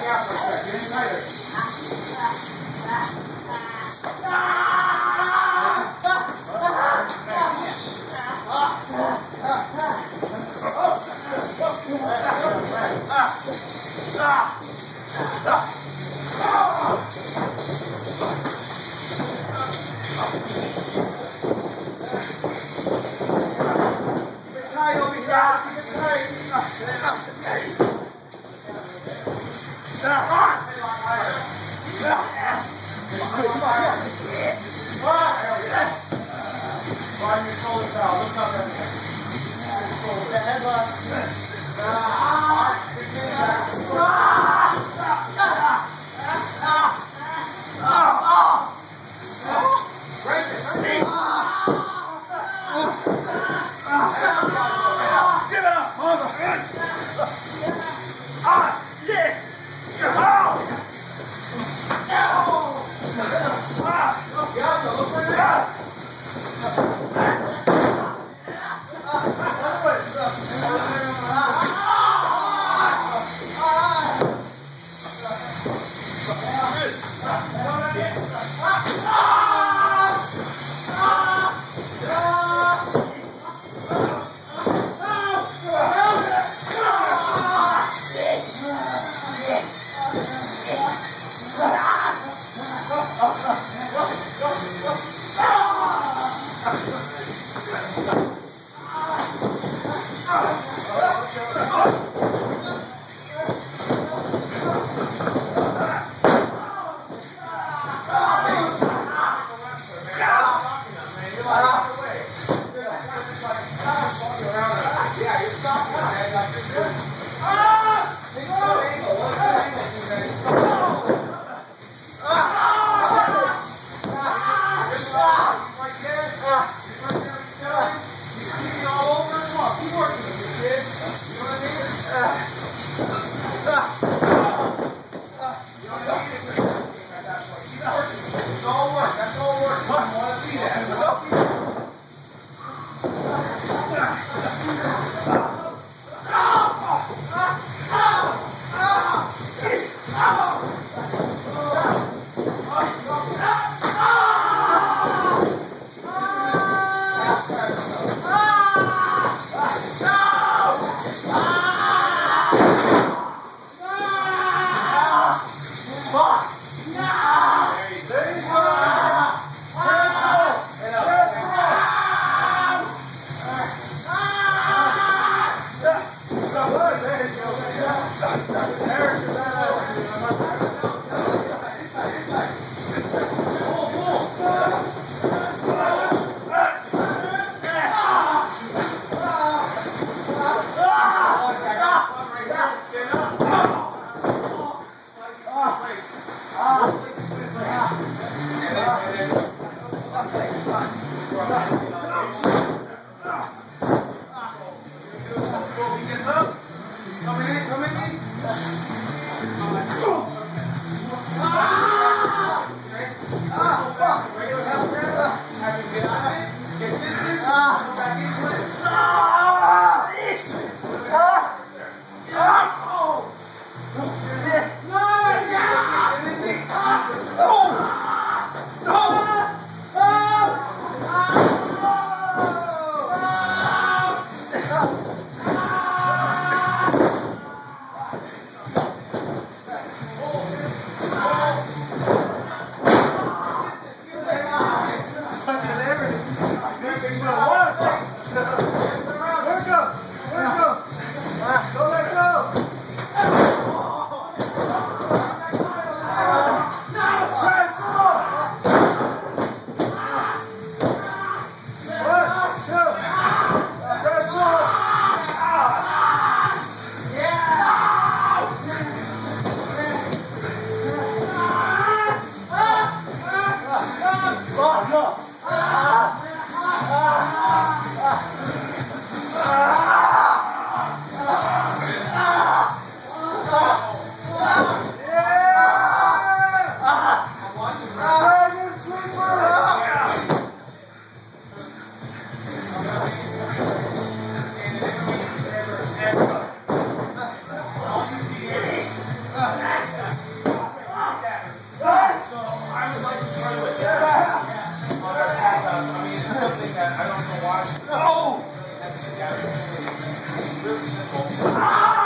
back out for a sec. Get inside it. Give it up! Ah! It's all work. That's all work. Look, I want to see that. I. Ah! Thank you. No! Ah!